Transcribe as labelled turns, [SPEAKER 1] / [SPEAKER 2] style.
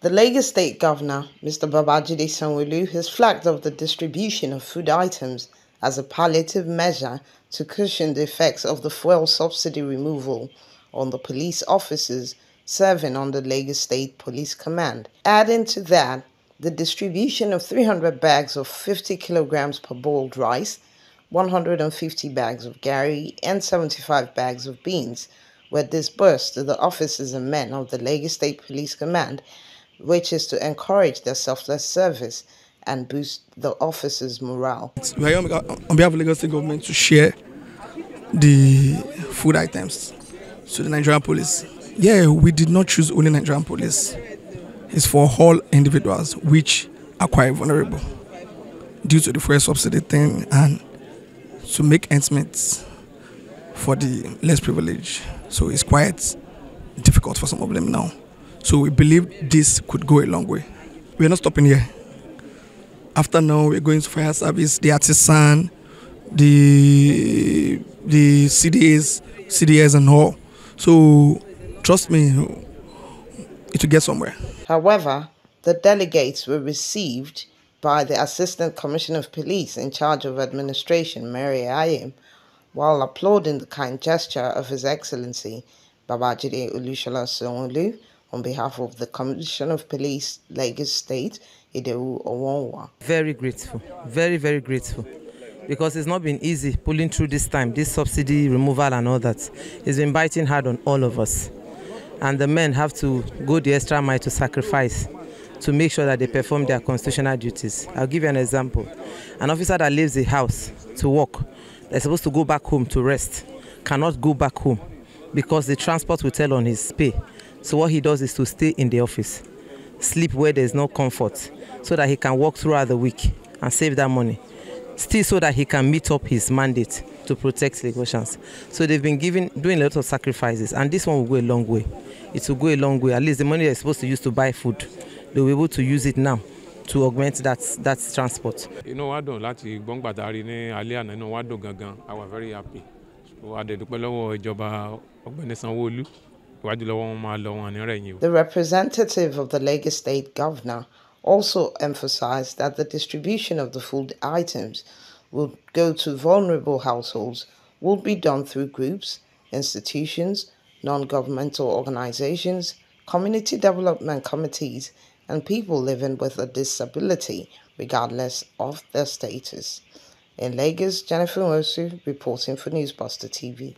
[SPEAKER 1] The Lagos State Governor, Mr. Babajide Sanwo-Olu, has flagged off the distribution of food items as a palliative measure to cushion the effects of the fuel subsidy removal on the police officers serving under Lagos State Police Command. Adding to that, the distribution of 300 bags of 50 kilograms parboiled rice, 150 bags of gari, and 75 bags of beans were disbursed to the officers and men of the Lagos State Police Command, which is to encourage their selfless service and boost the officers' morale.
[SPEAKER 2] We are on behalf of Lagos government to share the food items to the Nigerian police. Yeah, we did not choose only Nigerian police. It's for all individuals which are quite vulnerable due to the fuel subsidy thing and to make ends meet for the less privileged. So it's quite difficult for some of them now. So we believe this could go a long way. We're not stopping here. After now, we're going to fire service, the artisan, the the CDAs, CDS and all. So trust me, it will get somewhere.
[SPEAKER 1] However, the delegates were received by the Assistant Commissioner of Police in charge of administration, Mary Ayim, while applauding the kind gesture of His Excellency Babajide Olushola Sanwo-Olu on behalf of the Commission of Police, Lagos State, Idowu Owohunwa.
[SPEAKER 3] Very grateful, very, very grateful. Because it's not been easy pulling through this time, this subsidy removal and all that. It's been biting hard on all of us. And the men have to go the extra mile to sacrifice to make sure that they perform their constitutional duties. I'll give you an example. An officer that leaves the house to work, they're supposed to go back home to rest, cannot go back home because the transport will tell on his pay. So what he does is to stay in the office, sleep where there's no comfort, so that he can work throughout the week and save that money. Still so that he can meet up his mandate to protect Lagosians. So they've been giving, doing a lot of sacrifices, and this one will go a long way. It will go a long way. At least the money they're supposed to use to buy food, they'll be able to use it now to augment that that transport.
[SPEAKER 4] inú wa dùn láti gbọ́ngbà tá a rí ní alẹ́ àná inú wa dùn gangan I was very happy so a dẹ̀ dúpẹ́ lọ́wọ́ ìjọba ọ̀gbẹ́ni Sanwó-Olú
[SPEAKER 1] The representative of the Lagos State Governor also emphasized that the distribution of the food items will go to vulnerable households will be done through groups, institutions, non-governmental organizations, community development committees, and people living with a disability, regardless of their status. In Lagos, Jennifer Mosu reporting for NewsBusta TV.